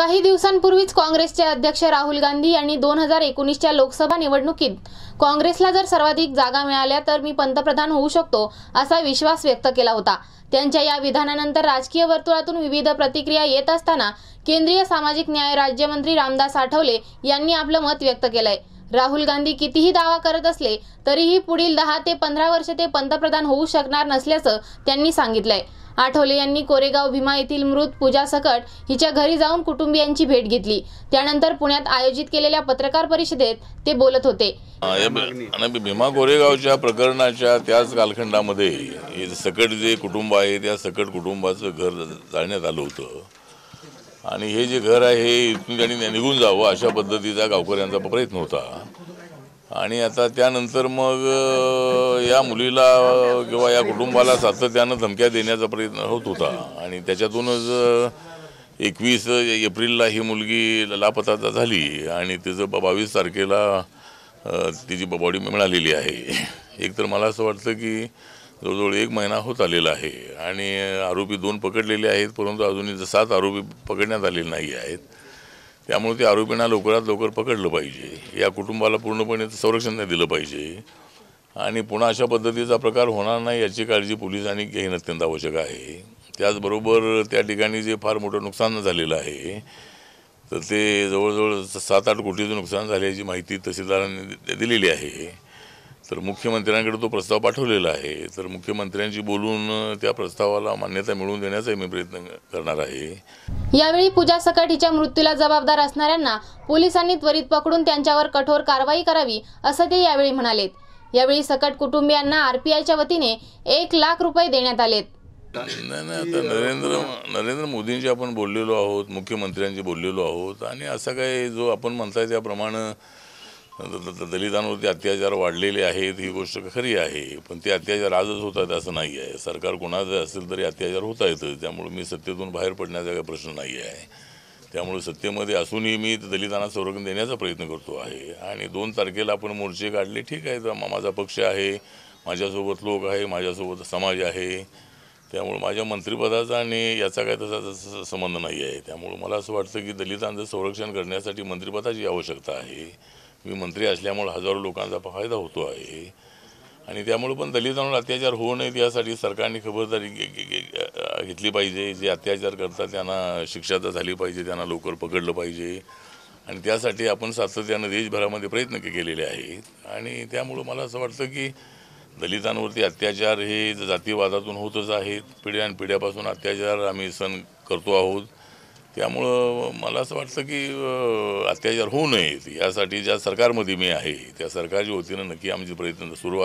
काही दिवसांपूर्वीच काँग्रेसचे अध्यक्ष राहुल गांधी यांनी दोन हजार एकोणीसच्या लोकसभा निवडणुकीत काँग्रेसला जर सर्वाधिक जागा मिळाल्या तर मी पंतप्रधान होऊ शकतो असा विश्वास व्यक्त केला होता. त्यांच्या या विधानानंतर राजकीय वर्तुळातून विविध प्रतिक्रिया येत असताना केंद्रीय सामाजिक न्याय राज्यमंत्री रामदास आठवले यांनी आपलं मत व्यक्त केलंय. राहुल गांधी कितीही दावा करत असले तरीही पुढील दहा ते पंधरा वर्ष ते पंतप्रधान होऊ शकणार नसल्याचं त्यांनी सांगितलंय. आठवले यांनी कोरेगाव भीमा येथील मृत पूजा सकट हिच्या घरी जाऊन कुटुंबियांची भेट घेतली. त्यानंतर पुण्यात आयोजित केलेल्या पत्रकार परिषदेत ते बोलत होते. भीमा कोरेगावच्या प्रकरणाच्या त्याच कालखंडामध्ये सकट जे कुटुंब आहे त्या सकट कुटुंबाचं घर जाळण्यात आलं होतं. आणि हे जे घर आहे हे इथून त्यांनी निघून जावं अशा पद्धतीचा गावकऱ्यांचा प्रयत्न होता. आणि आता त्यानंतर मग या मुलीला किंवा या कुटुंबाला सातत्यानं धमक्या देण्याचा प्रयत्न होत होता. आणि त्याच्यातूनच एकवीस एप्रिलला ही मुलगी लापता झाली आणि तिचं बावीस तारखेला तिची बॉडी मिळालेली आहे. एक तर मला असं वाटतं की जवळजवळ एक महिना होत आलेला आहे. आणि आरोपी दोन पकडलेले आहेत परंतु अजूनही सात आरोपी पकडण्यात आलेले नाही आहेत त्यामुळे ते आरोपींना लवकरात लवकर पकडलं पाहिजे. या कुटुंबाला पूर्णपणे संरक्षण नाही दिलं पाहिजे. आणि पुन्हा अशा पद्धतीचा प्रकार होणार नाही याची काळजी पोलिसांनी घेणं अत्यंत आवश्यक आहे. त्याचबरोबर त्या ठिकाणी जे फार मोठं नुकसान झालेलं आहे तर ते जवळजवळ सात आठ कोटीचं नुकसान झाल्याची माहिती तहसीलदारांनी दिलेली आहे. तर मुख्यमंत्र्यांकडे तो प्रस्ताव पाठवलेला आहे. तर मुख्यमंत्र्यांशी बोलून त्या प्रस्तावाला मान्यता मिळवून देण्याचाही मी प्रयत्न करणार आहे. यावेळी पूजा सकट हिच्या मृत्यूला जबाबदार असणाऱ्यांना पोलिसांनी त्वरित पकडून त्यांच्यावर कठोर कारवाई करावी असं ते यावेळी म्हणालेत. यावेळी सकट कुटुंबियांना आरपीआयच्या वतीने एक लाख रुपये देण्यात आलेत. नाही नाही आता नरेंद्र नरेंद्र मोदींशी आपण बोललेलो आहोत मुख्यमंत्र्यांशी बोललेलो आहोत. आणि असं काय जो आपण म्हणताय त्याप्रमाणे दलितांवरती अत्याचार वाढलेले आहेत ही गोष्ट खरी आहे. पण ते अत्याचार आजच होत आहेत असं नाही आहे. सरकार कोणाचं असेल तरी अत्याचार होत आहेत. त्यामुळे मी सत्तेतून बाहेर पडण्याचा काही प्रश्न नाही आहे. त्यामुळे सत्तेमध्ये असूनही मी दलितांना संरक्षण देण्याचा प्रयत्न करतो आहे. आणि दोन तारखेला आपण मोर्चे काढले ठीक आहे. तर माझा पक्ष आहे माझ्यासोबत लोक आहे माझ्यासोबत समाज आहे. त्यामुळे माझ्या मंत्रिपदाचा आणि याचा काय तसा तसा संबंध नाही आहे. त्यामुळे मला असं वाटतं की दलितांचं संरक्षण करण्यासाठी मंत्रिपदाची आवश्यकता आहे. मी मंत्री असल्यामुळे हजारो लोकांचा फायदा होतो आहे. आणि त्यामुळे पण दलितांवर अत्याचार होऊ नयेत यासाठी सरकारने खबरदारी घेतली पाहिजे. जे अत्याचार करतात त्यांना शिक्षा तर झाली पाहिजे त्यांना लवकर पकडलं पाहिजे. आणि त्यासाठी आपण सातत्यानं देशभरामध्ये प्रयत्न केलेले आहेत. आणि त्यामुळं मला असं वाटतं की दलितांवरती अत्याचार हे जातीवादातून होतच आहेत. पिढ्यानपिढ्यापासून अत्याचार आम्ही सण करतो आहोत. त्यामुळं मला असं वाटतं की अत्याचार होऊ नयेत. यासाठी ज्या सरकारमध्ये मी आहे त्या सरकारच्या वतीनं नक्की आमचे प्रयत्न सुरू